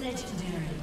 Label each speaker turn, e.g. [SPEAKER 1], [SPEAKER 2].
[SPEAKER 1] Legendary.